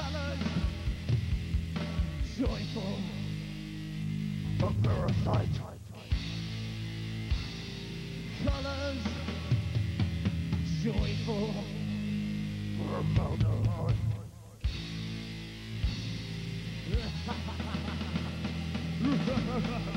Colors joyful. A parasite. Colors joyful. Formaldehyde. Who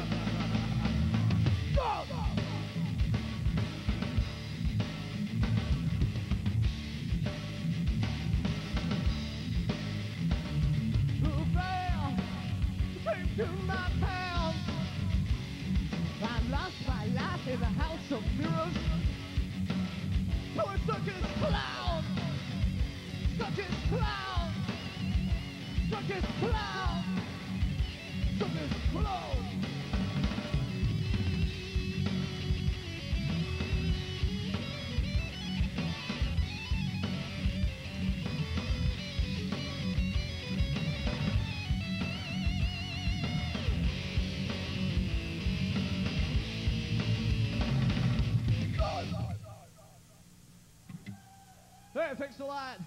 thanks a lot.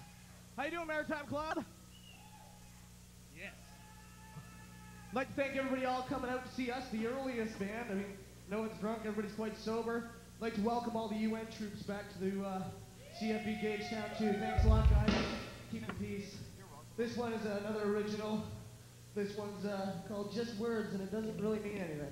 How you doing, Maritime Club? Yes. I'd like to thank everybody all coming out to see us, the earliest band. I mean, no one's drunk, everybody's quite sober. I'd like to welcome all the UN troops back to the uh, CFB Gagetown too. Thanks a lot, guys. Keep the peace. This one is another original. This one's uh, called Just Words, and it doesn't really mean anything.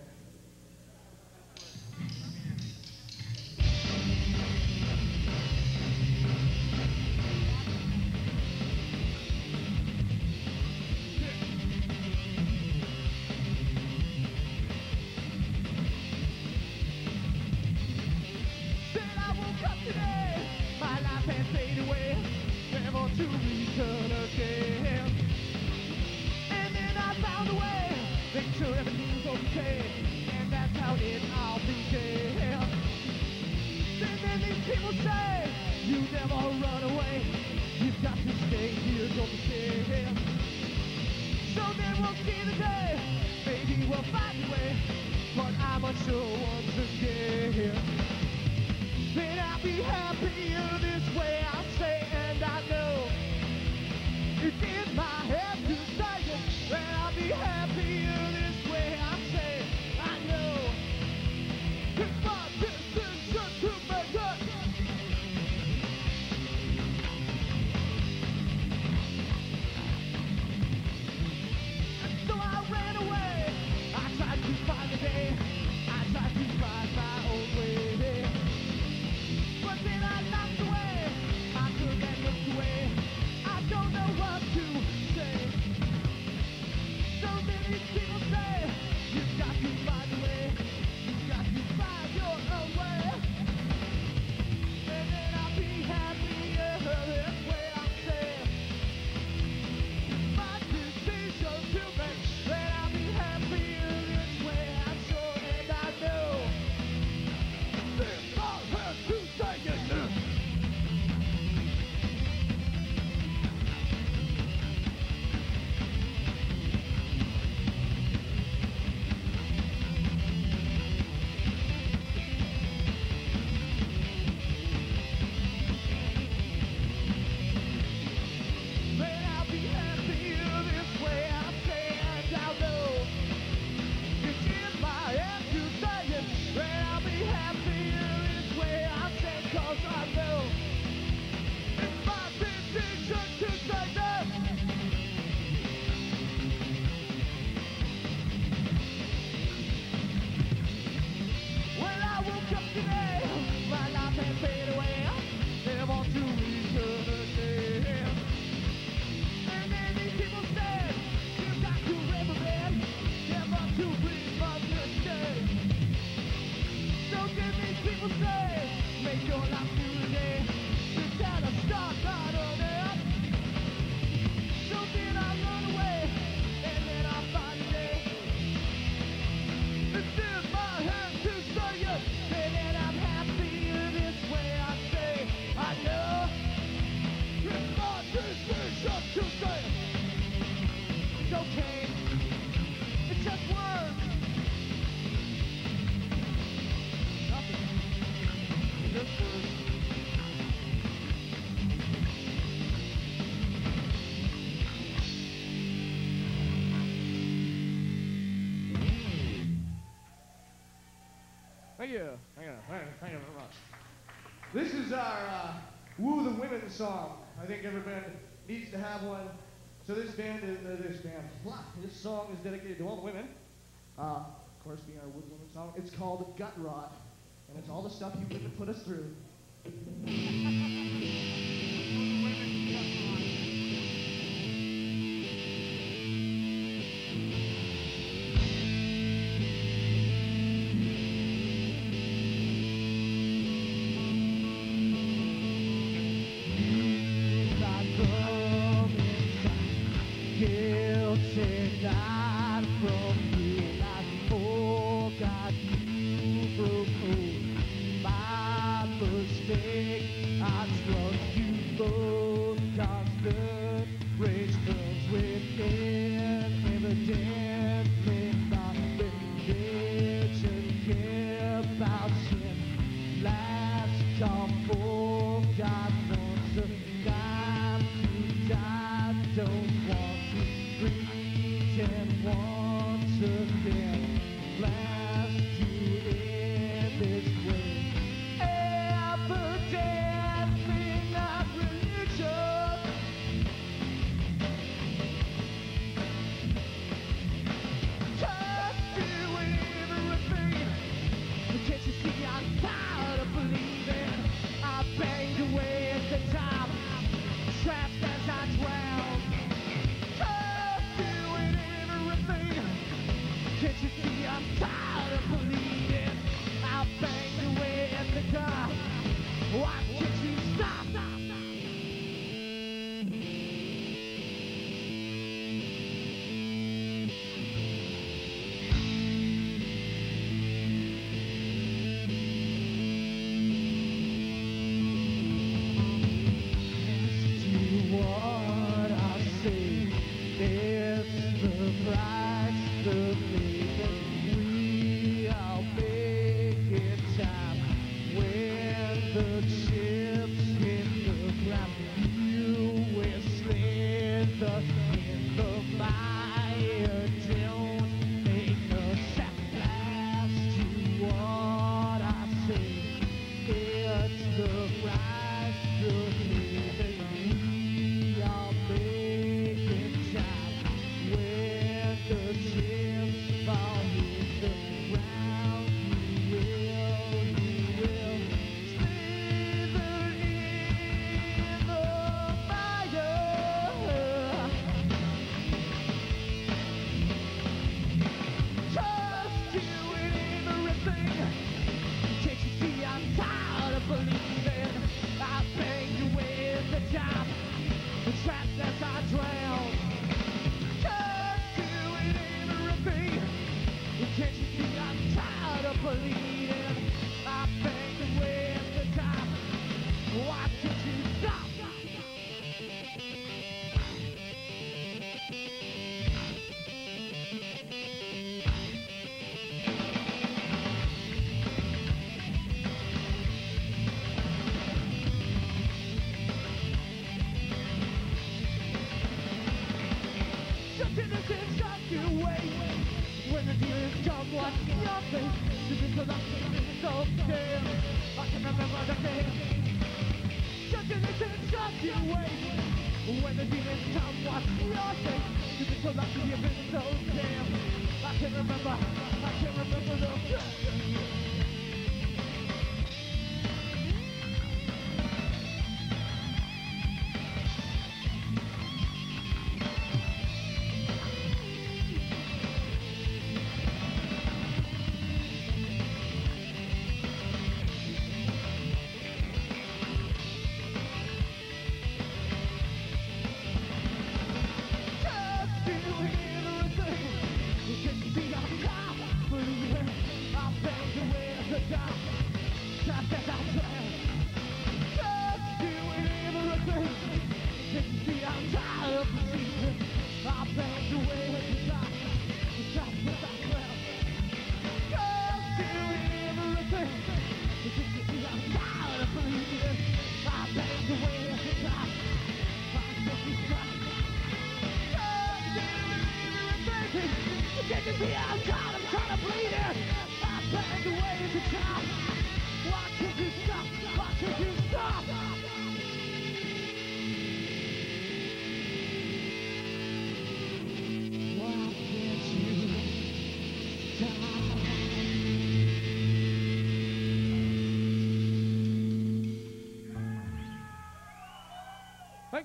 Make everything's okay, and that's how it all began. Then, these people say, you never run away, you've got to stay here, don't scared. So then we'll see the day, maybe we'll find a way, but I'm unsure once again. Then I'll be happier this way, I say, and I know it's in my head to say it. Then I'll be song. I think every band needs to have one. So this band is uh, this band. This song is dedicated to all the women. Uh, of course, being our Wood Woman song. It's called Gut Rot, and it's all the stuff you women put us through. don't want to preach and once again blast you in this way.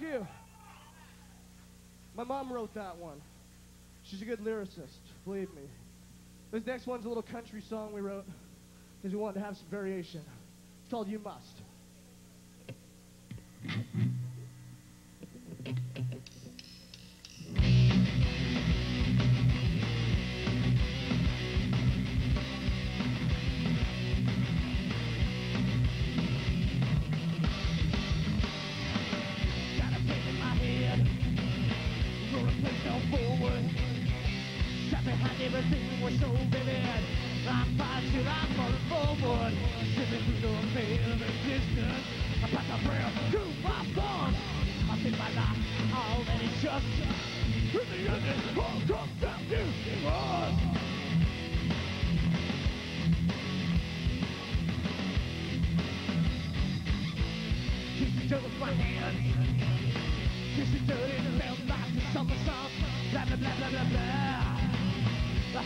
you. My mom wrote that one. She's a good lyricist, believe me. This next one's a little country song we wrote because we wanted to have some variation. It's called You Must.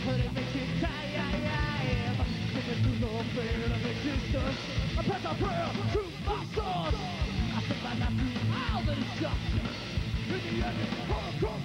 but it makes you through existence. I pass a prayer to my. I think I got through all. In the end,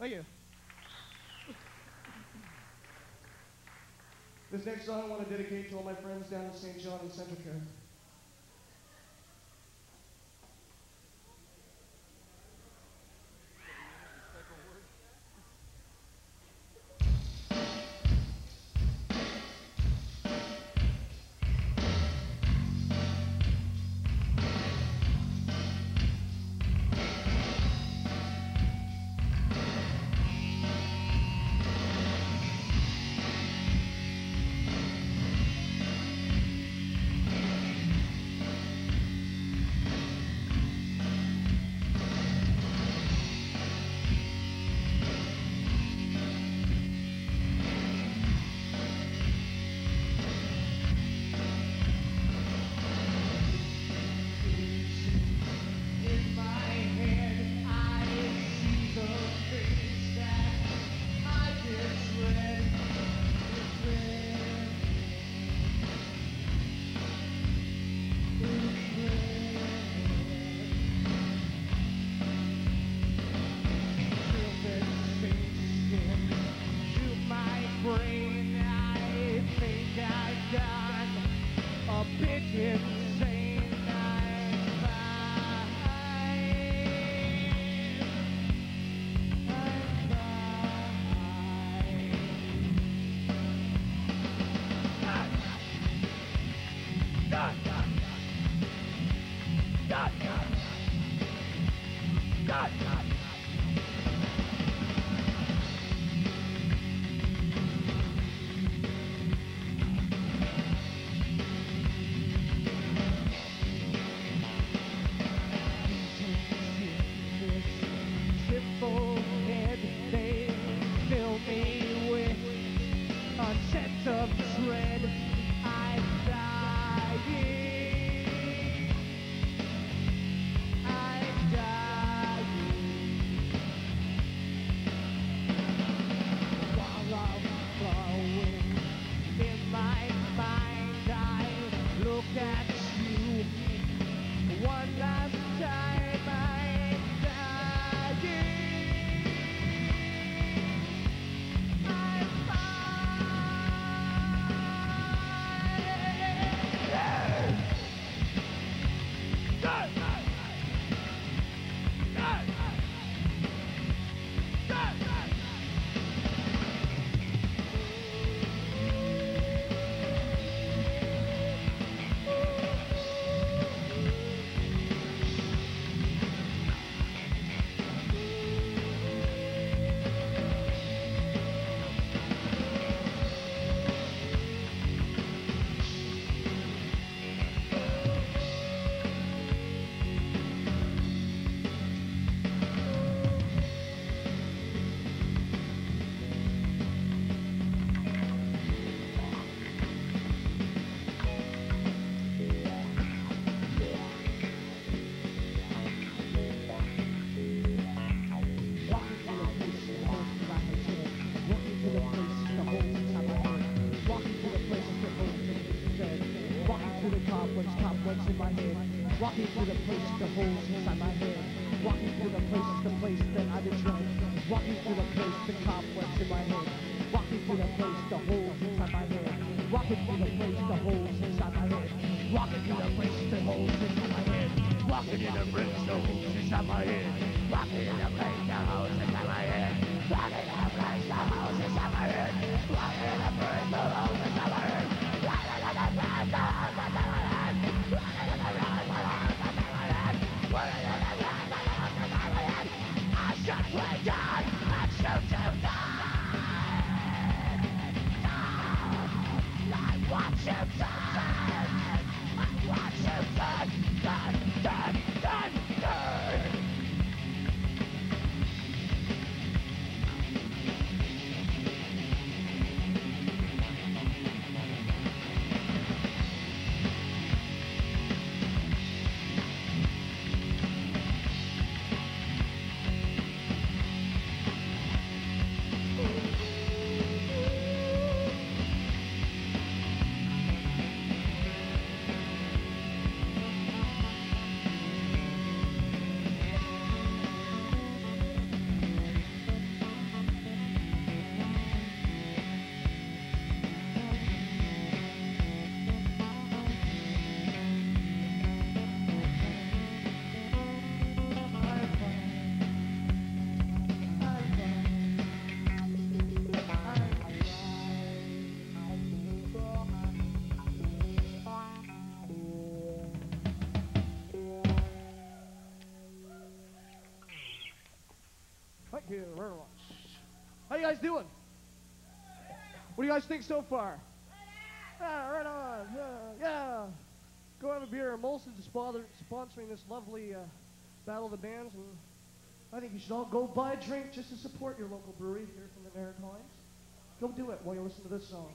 Thank you. This next song I want to dedicate to all my friends down in St. John and Central Care. How you guys doing? What do you guys think so far? Yeah, right on. Yeah, yeah. Go have a beer. Molson's sponsor- sponsoring this lovely uh, Battle of the Bands, and I think you should all go buy a drink just to support your local brewery here from the Maritimes. Go do it while you listen to this song.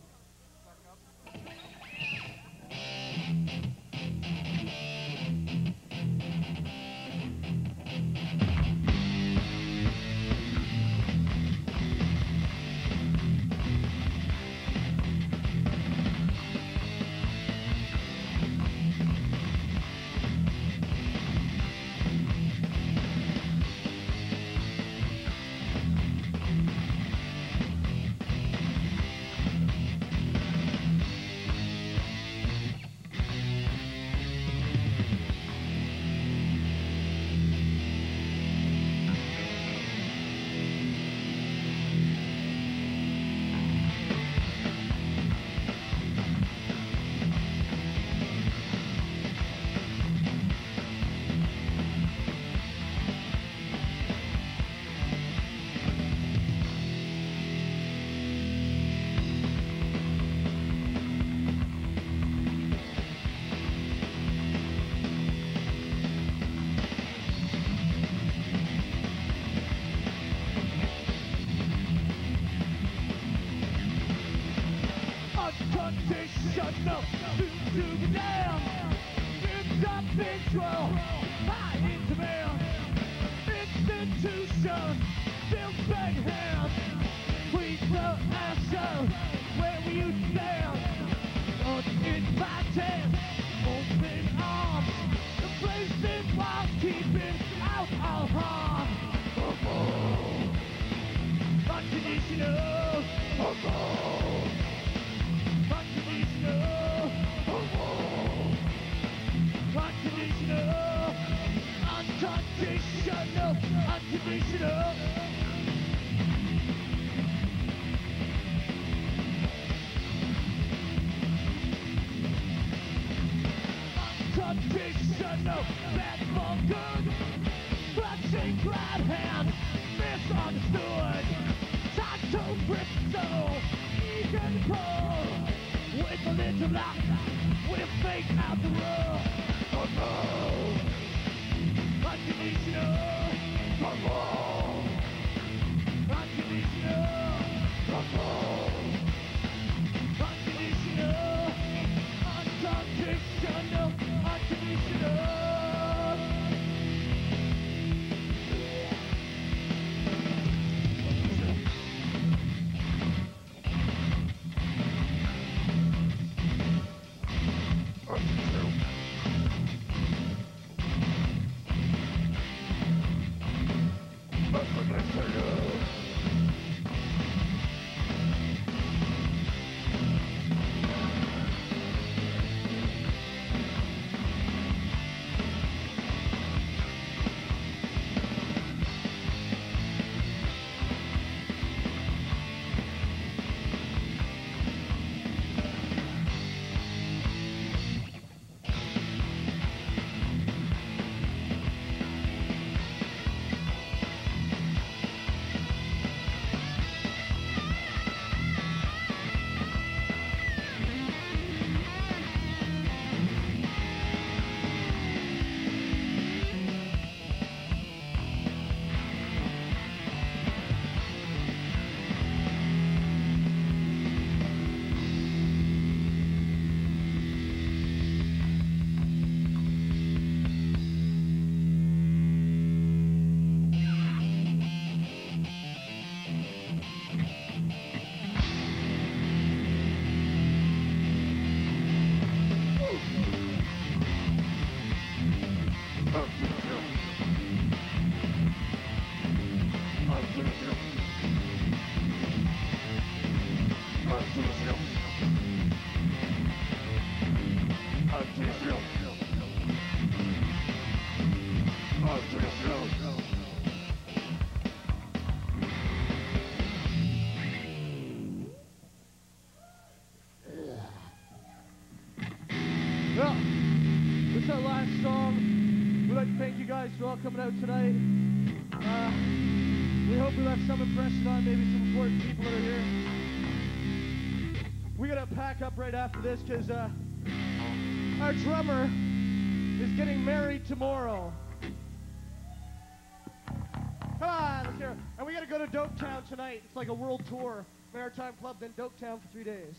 Coming out tonight. Uh, we hope we left some impression on maybe some important people that are here. We gotta pack up right after this because uh, our drummer is getting married tomorrow. Come on, let's hear it. And we gotta go to Doaktown tonight. It's like a world tour. Maritime Club, then Doaktown for three days.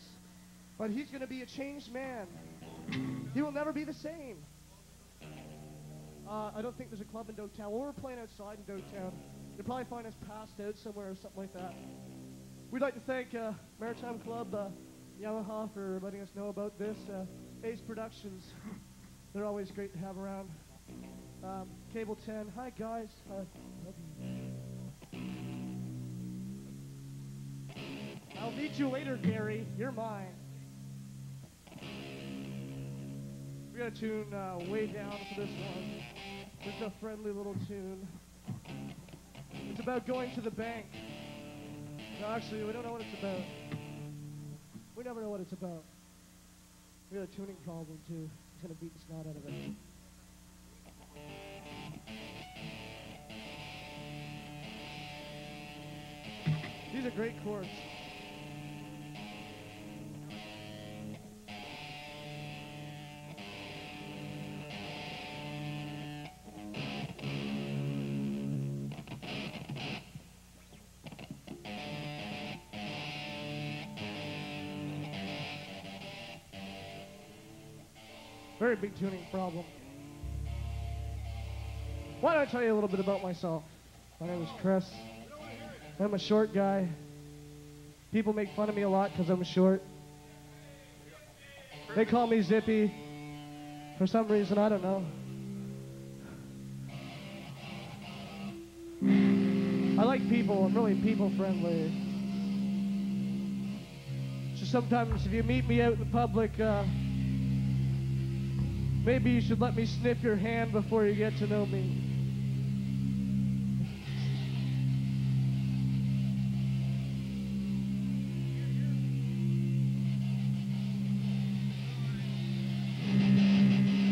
But he's gonna be a changed man. He will never be the same. Uh, I don't think there's a club in Doaktown. Well, we're playing outside in Doaktown. You'll probably find us passed out somewhere or something like that. We'd like to thank uh, Maritime Club, uh, Yamaha, for letting us know about this. Uh, Ace Productions, they're always great to have around. Um, Cable 10, hi guys. Hi. I'll meet you later, Gary. You're mine. We got a tune uh, way down for this one. It's a friendly little tune. It's about going to the bank. No, actually, we don't know what it's about. We never know what it's about. We got a tuning problem too. He's gonna beat the snot out of it. These are great chords. very big tuning problem. Why don't I tell you a little bit about myself? My name is Chris. I'm a short guy. People make fun of me a lot because I'm short. They call me Zippy. For some reason, I don't know. I like people. I'm really people friendly. So sometimes if you meet me out in the public, uh, Maybe you should let me sniff your hand before you get to know me.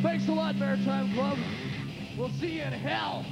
Thanks a lot, Maritime Club. We'll see you in hell.